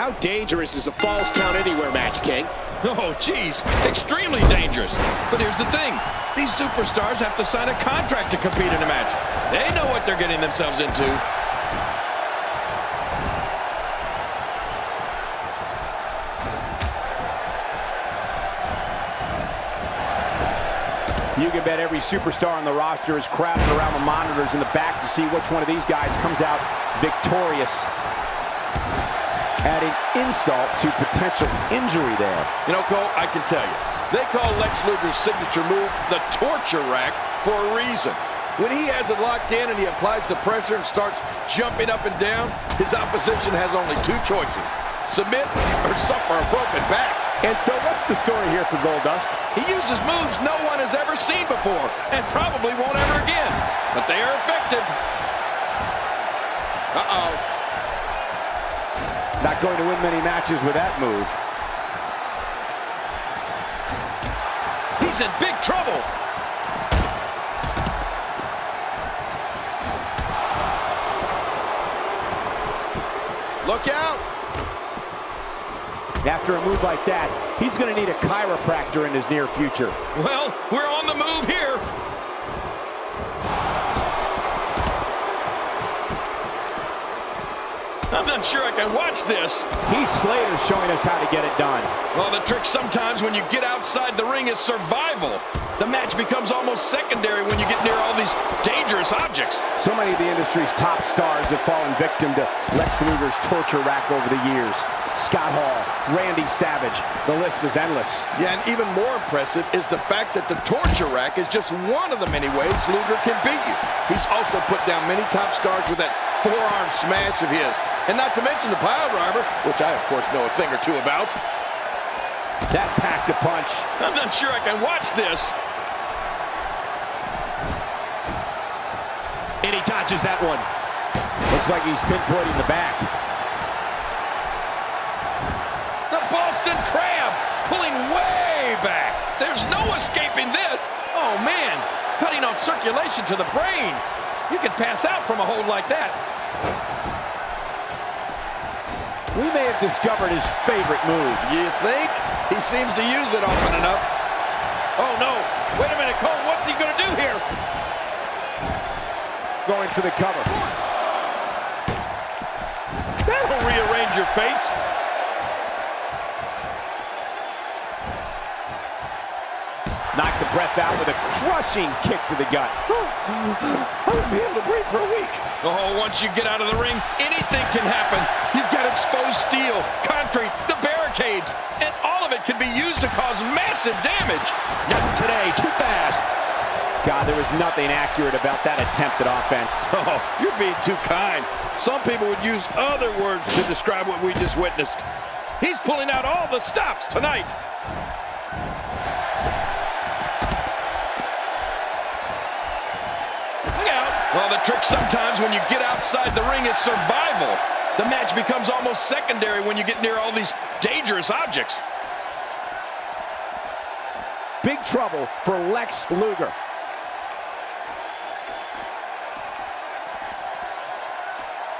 How dangerous is a falls count anywhere match, King? Oh, geez, extremely dangerous. But here's the thing. These superstars have to sign a contract to compete in a match. They know what they're getting themselves into. You can bet every superstar on the roster is crowded around the monitors in the back to see which one of these guys comes out victorious. Adding insult to potential injury there. You know, Cole, I can tell you, they call Lex Luger's signature move the torture rack for a reason. When he has it locked in and he applies the pressure and starts jumping up and down, his opposition has only two choices. Submit or suffer a broken back. And so what's the story here for Goldust? He uses moves no one has ever seen before and probably won't ever again. But they are effective. Uh-oh. Not going to win many matches with that move. He's in big trouble. Look out. After a move like that, he's going to need a chiropractor in his near future. Well, we're on the move here. I'm not sure I can watch this. Heath Slater showing us how to get it done. Well, the trick sometimes when you get outside the ring is survival. The match becomes almost secondary when you get near all these dangerous objects. So many of the industry's top stars have fallen victim to Lex Luger's torture rack over the years. Scott Hall, Randy Savage, the list is endless. Yeah, and even more impressive is the fact that the torture rack is just one of the many ways Luger can beat you. He's also put down many top stars with that forearm smash of his. And not to mention the pile driver, which I, of course, know a thing or two about. That packed a punch. I'm not sure I can watch this. And he dodges that one. Looks like he's pinpointing the back. The Boston Crab pulling way back. There's no escaping this. Oh, man. Cutting off circulation to the brain. You could pass out from a hold like that. We may have discovered his favorite move. You think? He seems to use it often enough. Oh, no. Wait a minute, Cole. What's he going to do here? Going for the cover. That'll rearrange your face. Knocked the breath out with a crushing kick to the gut. I won't be able to breathe for a week. Oh, once you get out of the ring, anything can happen. You've got exposed steel, concrete, the barricades, and all of it can be used to cause massive damage. Not today, too fast. God, there was nothing accurate about that attempted offense. Oh, you're being too kind. Some people would use other words to describe what we just witnessed. He's pulling out all the stops tonight. Look out. Well, the trick sometimes when you get outside the ring is survival. The match becomes almost secondary when you get near all these dangerous objects. Big trouble for Lex Luger.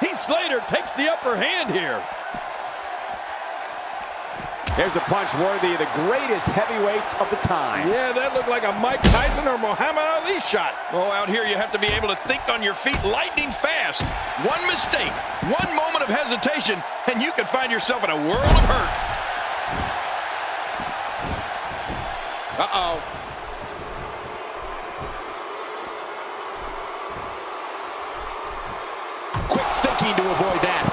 Heath Slater takes the upper hand here. There's a punch worthy of the greatest heavyweights of the time. Yeah, that looked like a Mike Tyson or Muhammad Ali shot. Oh, out here you have to be able to think on your feet lightning fast. One mistake, one moment of hesitation, and you could find yourself in a world of hurt. Uh-oh. Quick thinking to avoid that.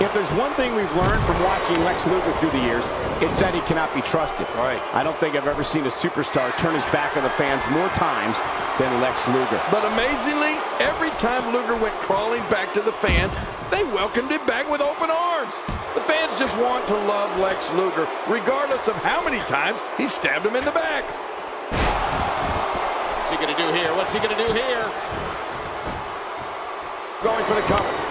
If there's one thing we've learned from watching Lex Luger through the years, it's that he cannot be trusted. Right. I don't think I've ever seen a superstar turn his back on the fans more times than Lex Luger. But amazingly, every time Luger went crawling back to the fans, they welcomed him back with open arms. The fans just want to love Lex Luger, regardless of how many times he stabbed him in the back. What's he going to do here? What's he going to do here? Going for the cover.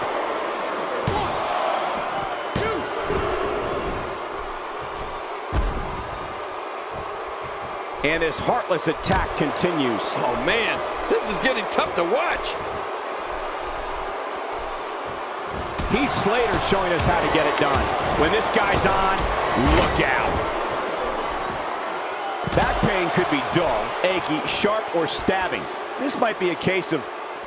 And his heartless attack continues. Oh, man, this is getting tough to watch. Heath Slater showing us how to get it done. When this guy's on, look out. Back pain could be dull, achy, sharp, or stabbing. This might be a case of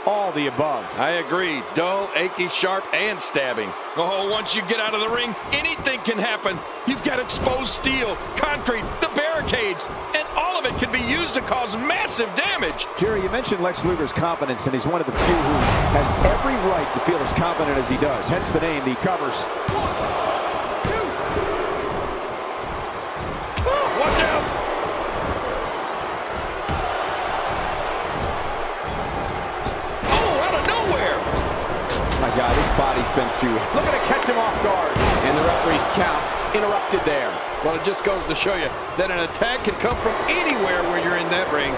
all the above. I agree. Dull, achy, sharp, and stabbing. Oh, once you get out of the ring, anything can happen. You've got exposed steel, concrete, the barricades, and all of it can be used to cause massive damage. Jerry, you mentioned Lex Luger's confidence, and he's one of the few who has every right to feel as confident as he does. Hence the name, he covers. Through. Looking to catch him off guard. And the referee's count's interrupted there. Well, it just goes to show you that an attack can come from anywhere where you're in that ring.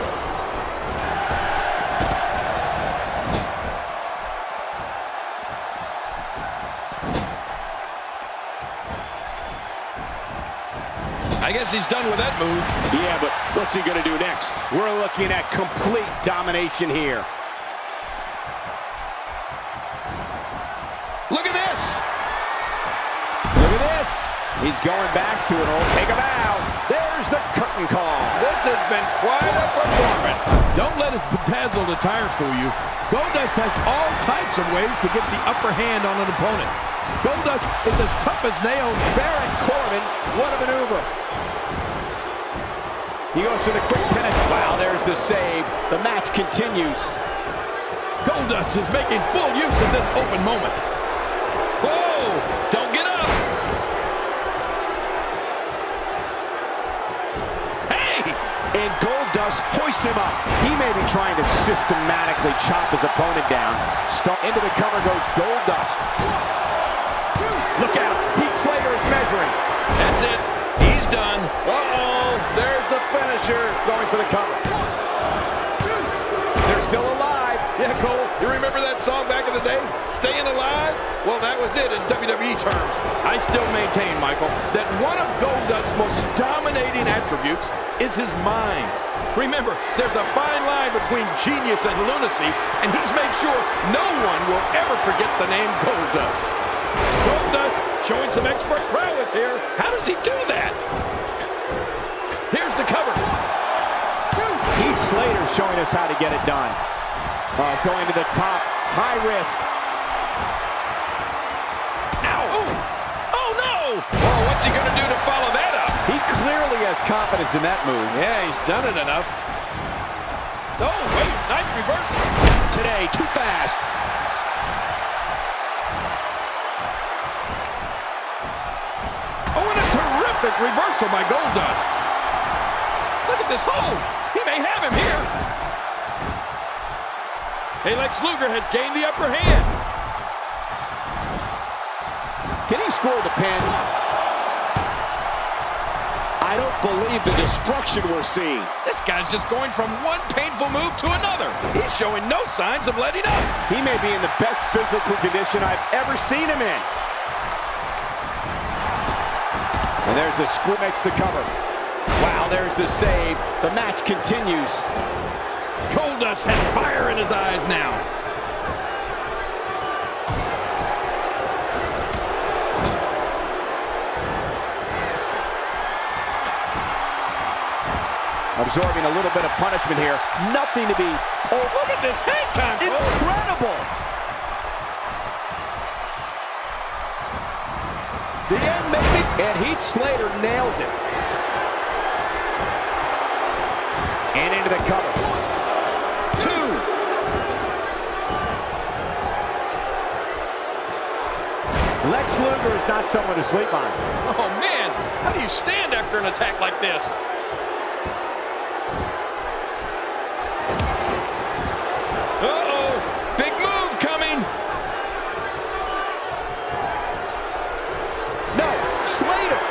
I guess he's done with that move. Yeah, but what's he going to do next? We're looking at complete domination here. Look at this! Look at this. He's going back to an old take a bow. There's the curtain call. This has been quite a performance. Don't let his bedazzled attire fool you. Goldust has all types of ways to get the upper hand on an opponent. Goldust is as tough as nails. Baron Corbin, what a maneuver. He goes for the quick pin. Wow, there's the save. The match continues. Goldust is making full use of this open moment. And Goldust hoists him up. He may be trying to systematically chop his opponent down. Start into the cover goes Goldust. Look out. Heath Slater is measuring. That's it. He's done. Uh-oh. There's the finisher. Going for the cover. Yeah, Cole, you remember that song back in the day? Staying Alive? Well, that was it in WWE terms. I still maintain, Michael, that one of Goldust's most dominating attributes is his mind. Remember, there's a fine line between genius and lunacy, and he's made sure no one will ever forget the name Goldust. Goldust showing some expert prowess here. How does he do that? Here's the cover. Heath Slater showing us how to get it done. Uh, going to the top, high risk. Ow! Oh, no! Oh, what's he going to do to follow that up? He clearly has confidence in that move. Yeah, he's done it enough. Oh, wait, nice reversal. Today, too fast. Oh, and a terrific reversal by Goldust. Look at this hold. He may have him here. Hey, Lex Luger has gained the upper hand. Can he score the pin? I don't believe the destruction we're seeing. This guy's just going from one painful move to another. He's showing no signs of letting up. He may be in the best physical condition I've ever seen him in. And there's the scoop, makes the cover. Wow, there's the save. The match continues. Goldust has fire in his eyes now. Absorbing a little bit of punishment here. Nothing to be... Oh, look at this hang time. Incredible! The end may be... And Heath Slater nails it. And into the cover. Two. Lex Luger is not someone to sleep on. Oh, man. How do you stand after an attack like this? Uh-oh. Big move coming. No, Slater.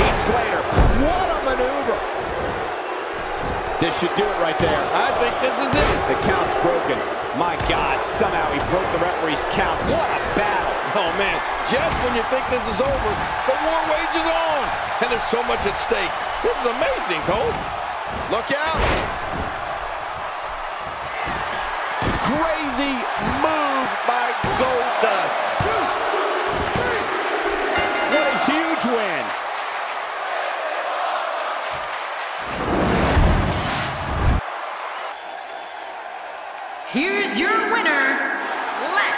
Heath Slater. What a maneuver. This should do it right there. I think this is it. The count's broken. My God, somehow he broke the referee's count. What a battle. Oh, man. Just when you think this is over, the war wages on. And there's so much at stake. This is amazing, Cole. Look out. Crazy move by Goldust. What a huge win. Here's your winner, Lex.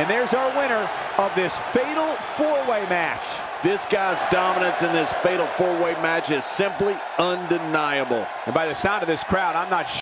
And there's our winner of this fatal four-way match. This guy's dominance in this fatal four-way match is simply undeniable. And by the sound of this crowd, I'm not sure.